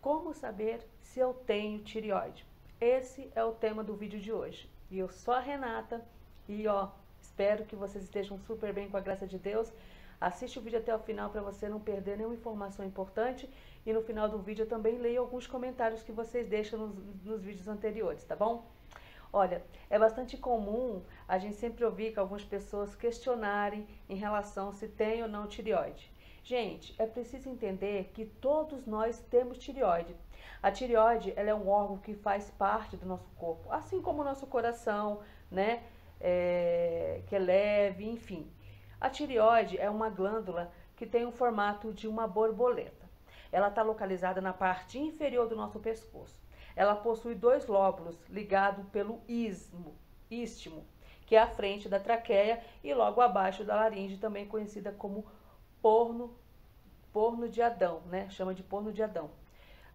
Como saber se eu tenho tireoide? Esse é o tema do vídeo de hoje. E eu sou a Renata e ó, espero que vocês estejam super bem com a graça de Deus. Assiste o vídeo até o final para você não perder nenhuma informação importante e no final do vídeo eu também leio alguns comentários que vocês deixam nos, nos vídeos anteriores, tá bom? Olha, é bastante comum a gente sempre ouvir que algumas pessoas questionarem em relação se tem ou não tireoide. Gente, é preciso entender que todos nós temos tireoide. A tireoide ela é um órgão que faz parte do nosso corpo, assim como o nosso coração, né? É, que é leve, enfim. A tireoide é uma glândula que tem o formato de uma borboleta. Ela está localizada na parte inferior do nosso pescoço. Ela possui dois lóbulos ligados pelo ismo, istmo, que é a frente da traqueia e logo abaixo da laringe, também conhecida como porno, porno de Adão, né? Chama de porno de Adão.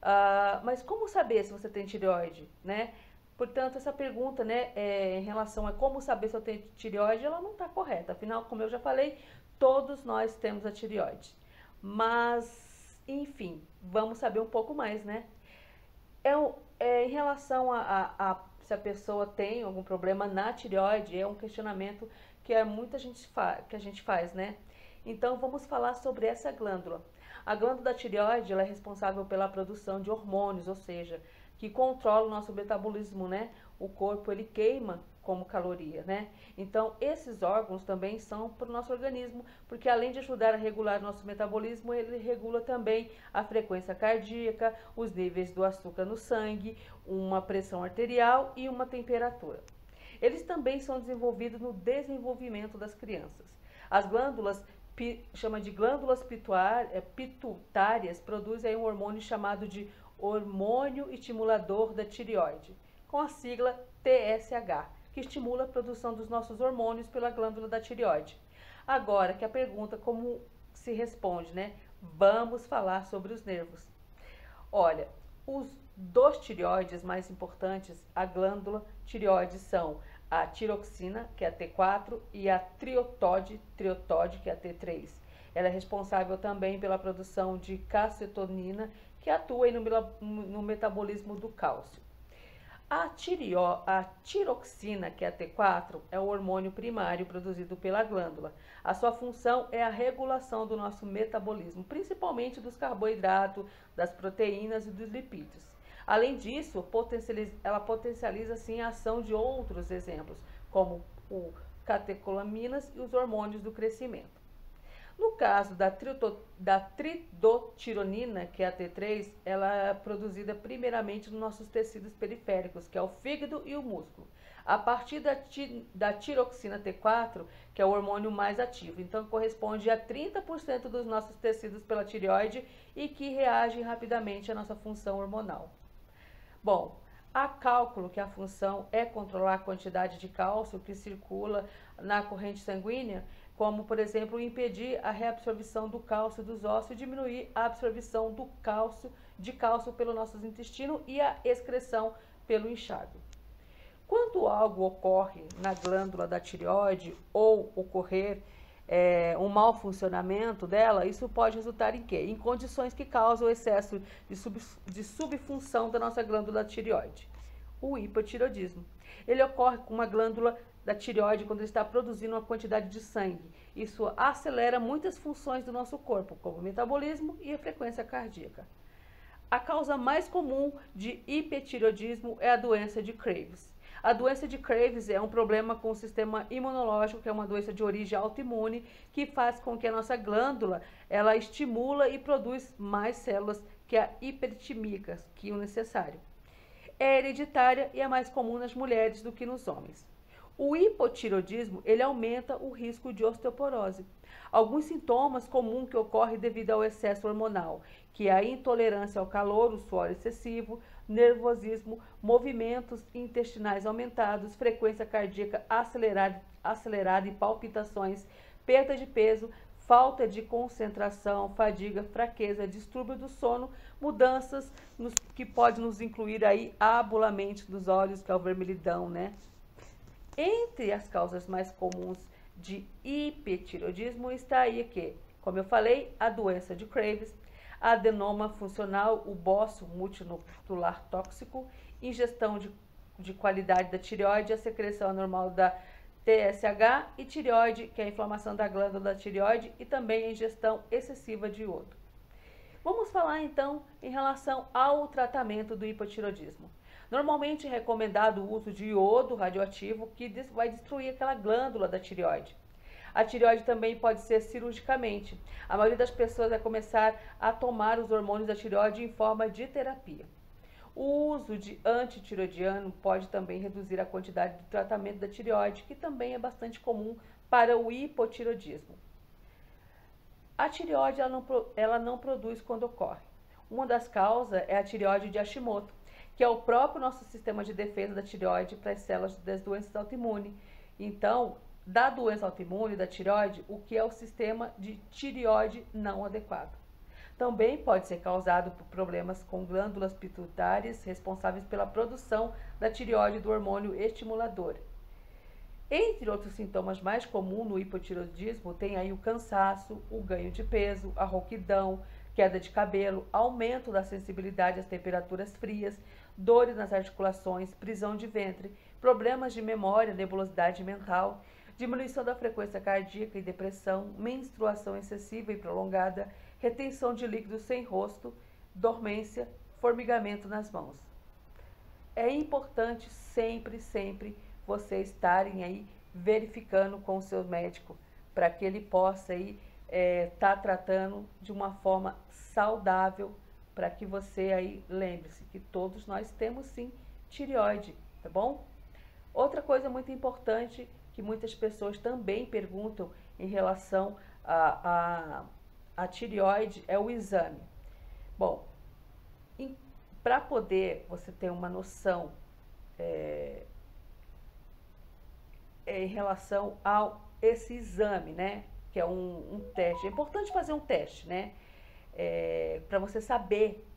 Uh, mas como saber se você tem tireoide, né? Portanto, essa pergunta, né, é, em relação a como saber se eu tenho tireoide, ela não está correta. Afinal, como eu já falei, todos nós temos a tireoide. Mas, enfim, vamos saber um pouco mais, né? É, é em relação a, a, a, se a pessoa tem algum problema na tireoide, é um questionamento que é muita gente que a gente faz, né? Então vamos falar sobre essa glândula. A glândula da tireoide é responsável pela produção de hormônios, ou seja, que controla o nosso metabolismo, né? O corpo ele queima como caloria, né? Então esses órgãos também são para o nosso organismo, porque além de ajudar a regular o nosso metabolismo, ele regula também a frequência cardíaca, os níveis do açúcar no sangue, uma pressão arterial e uma temperatura. Eles também são desenvolvidos no desenvolvimento das crianças. As glândulas chama de glândulas é, pituitárias, produz aí um hormônio chamado de hormônio estimulador da tireoide, com a sigla TSH, que estimula a produção dos nossos hormônios pela glândula da tireoide. Agora que a pergunta como se responde, né? Vamos falar sobre os nervos. Olha, os dos tireoides mais importantes, a glândula tireoide são a tiroxina, que é a T4, e a triotode, triotode, que é a T3. Ela é responsável também pela produção de calcetonina, que atua no, metabolismo do cálcio. A, tirio, a tiroxina, que é a T4, é o hormônio primário produzido pela glândula. A sua função é a regulação do nosso metabolismo, principalmente dos carboidratos, das proteínas e dos lipídios. Além disso, potencializa, ela potencializa sim a ação de outros exemplos, como o catecolaminas e os hormônios do crescimento. No caso da, trito, da tridotironina, que é a T3, ela é produzida primeiramente nos nossos tecidos periféricos, que é o fígado e o músculo, a partir da, ti, da tiroxina T4, que é o hormônio mais ativo. Então, corresponde a 30% dos nossos tecidos pela tireoide e que reagem rapidamente à nossa função hormonal. Bom, há cálculo que a função é controlar a quantidade de cálcio que circula na corrente sanguínea, como, por exemplo, impedir a reabsorção do cálcio dos ossos e diminuir a absorção do cálcio, de cálcio pelo nosso intestino e a excreção pelo enxágue. Quando algo ocorre na glândula da tireoide ou ocorrer é, um mau funcionamento dela, isso pode resultar em quê? Em condições que causam excesso de, sub, de subfunção da nossa glândula tireoide. O hipotireoidismo. Ele ocorre com uma glândula da tireoide quando está produzindo uma quantidade de sangue. Isso acelera muitas funções do nosso corpo, como o metabolismo e a frequência cardíaca. A causa mais comum de hipertireoidismo é a doença de Graves. A doença de Graves é um problema com o sistema imunológico, que é uma doença de origem autoimune, que faz com que a nossa glândula ela estimula e produz mais células que a hipertimicas, que o necessário. É hereditária e é mais comum nas mulheres do que nos homens. O hipotiroidismo ele aumenta o risco de osteoporose. Alguns sintomas comuns que ocorrem devido ao excesso hormonal, que é a intolerância ao calor, o suor excessivo, nervosismo, movimentos intestinais aumentados, frequência cardíaca acelerada, acelerada e palpitações, perda de peso, falta de concentração, fadiga, fraqueza, distúrbio do sono, mudanças nos, que pode nos incluir aí abulamento dos olhos, que é o vermelhidão, né? Entre as causas mais comuns de hipertiroidismo está aí que, como eu falei, a doença de Graves, adenoma funcional, o bócio multinodular tóxico, ingestão de, de qualidade da tireoide, a secreção anormal da TSH e tireoide, que é a inflamação da glândula da tireoide, e também a ingestão excessiva de iodo. Vamos falar então em relação ao tratamento do hipotiroidismo. Normalmente é recomendado o uso de iodo radioativo que vai destruir aquela glândula da tireoide. A tireoide também pode ser cirurgicamente. A maioria das pessoas vai começar a tomar os hormônios da tireoide em forma de terapia. O uso de antitiroidiano pode também reduzir a quantidade de tratamento da tireoide, que também é bastante comum para o hipotiroidismo. A tireoide ela não, ela não produz quando ocorre. Uma das causas é a tireoide de Hashimoto, que é o próprio nosso sistema de defesa da tireoide para as células das doenças autoimunes. Então, da doença autoimune, da tireoide, o que é o sistema de tireoide não adequado. Também pode ser causado por problemas com glândulas pituitárias responsáveis pela produção da tireoide do hormônio estimulador. Entre outros sintomas mais comuns no hipotiroidismo, tem aí o cansaço, o ganho de peso, a rouquidão, queda de cabelo, aumento da sensibilidade às temperaturas frias, dores nas articulações, prisão de ventre, problemas de memória, nebulosidade mental, diminuição da frequência cardíaca e depressão, menstruação excessiva e prolongada, retenção de líquidos sem rosto, dormência, formigamento nas mãos. É importante sempre, sempre vocês estarem aí verificando com o seu médico para que ele possa aí estar é, tá tratando de uma forma saudável para que você aí lembre-se que todos nós temos sim tireoide, tá bom? Outra coisa muito importante que muitas pessoas também perguntam em relação a, a a tireoide é o exame. Bom, para poder você ter uma noção é, é, em relação a esse exame, né? Que é um, um teste. É importante fazer um teste, né? É, para você saber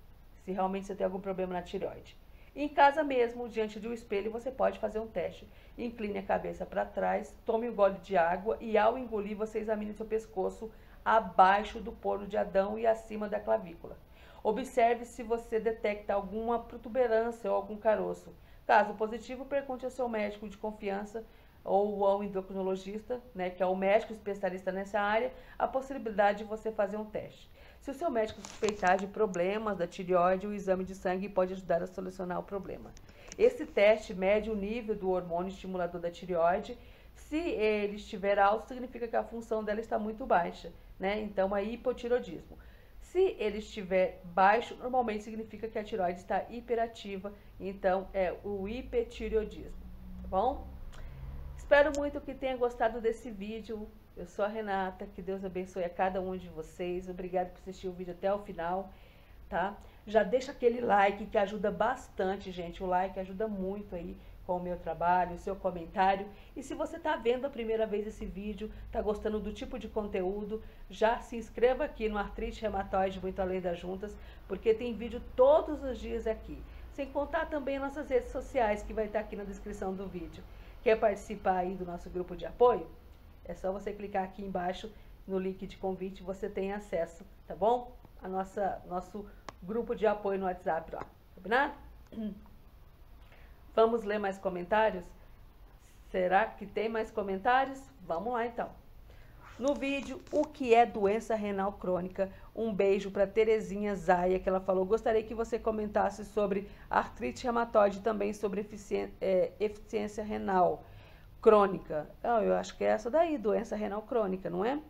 se realmente você tem algum problema na tireoide. Em casa mesmo, diante de um espelho, você pode fazer um teste. Incline a cabeça para trás, tome um gole de água e ao engolir você examine seu pescoço abaixo do porno de Adão e acima da clavícula. Observe se você detecta alguma protuberância ou algum caroço. Caso positivo, pergunte ao seu médico de confiança ou ao endocrinologista, né, que é o médico especialista nessa área, a possibilidade de você fazer um teste. Se o seu médico suspeitar de problemas da tireoide, o exame de sangue pode ajudar a solucionar o problema. Esse teste mede o nível do hormônio estimulador da tireoide. Se ele estiver alto, significa que a função dela está muito baixa né? Então, é hipotiroidismo. Se ele estiver baixo, normalmente significa que a tiroide está hiperativa, então é o hipertireoidismo, tá bom? Espero muito que tenha gostado desse vídeo. Eu sou a Renata, que Deus abençoe a cada um de vocês. Obrigado por assistir o vídeo até o final, tá? Já deixa aquele like que ajuda bastante, gente. O like ajuda muito aí com o meu trabalho, o seu comentário. E se você está vendo a primeira vez esse vídeo, está gostando do tipo de conteúdo, já se inscreva aqui no Artrite Reumatoide Muito Além das Juntas, porque tem vídeo todos os dias aqui. Sem contar também nossas redes sociais, que vai estar aqui na descrição do vídeo. Quer participar aí do nosso grupo de apoio? É só você clicar aqui embaixo no link de convite, você tem acesso, tá bom? A nossa nosso grupo de apoio no WhatsApp, ó. Combinado? Vamos ler mais comentários? Será que tem mais comentários? Vamos lá então. No vídeo, o que é doença renal crônica? Um beijo para Terezinha Zaia, que ela falou. Gostaria que você comentasse sobre artrite reumatoide e também sobre é, eficiência renal crônica. Eu acho que é essa daí, doença renal crônica, não é?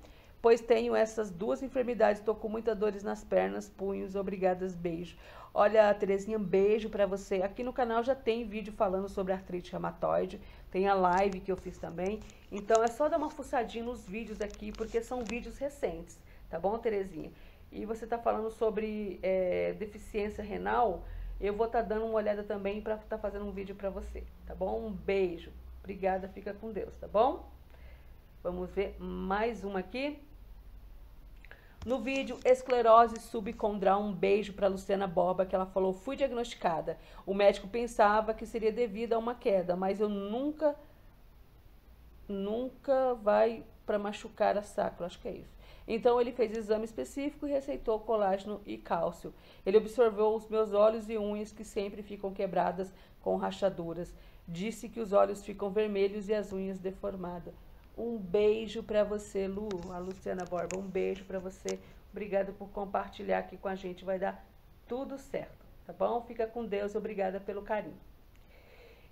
Pois tenho essas duas enfermidades, estou com muitas dores nas pernas, punhos, obrigadas, beijo. Olha, Terezinha, um beijo para você. Aqui no canal já tem vídeo falando sobre artrite reumatoide, tem a live que eu fiz também. Então é só dar uma fuçadinha nos vídeos aqui, porque são vídeos recentes, tá bom, Terezinha? E você está falando sobre é, deficiência renal, eu vou estar tá dando uma olhada também para estar tá fazendo um vídeo para você, tá bom? Um beijo. Obrigada, fica com Deus, tá bom? Vamos ver mais uma aqui. No vídeo Esclerose Subcondral, um beijo para Luciana Borba, que ela falou: fui diagnosticada. O médico pensava que seria devido a uma queda, mas eu nunca, nunca vai para machucar a sacro, acho que é isso. Então ele fez exame específico e receitou colágeno e cálcio. Ele observou os meus olhos e unhas que sempre ficam quebradas com rachaduras. Disse que os olhos ficam vermelhos e as unhas deformadas. Um beijo para você, Lu, a Luciana Borba. Um beijo para você. Obrigada por compartilhar aqui com a gente. Vai dar tudo certo, tá bom? Fica com Deus. Obrigada pelo carinho.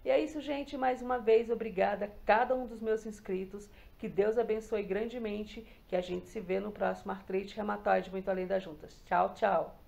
E é isso, gente. Mais uma vez, obrigada a cada um dos meus inscritos. Que Deus abençoe grandemente. Que a gente se vê no próximo Artrite Reumatoide Muito Além das Juntas. Tchau, tchau.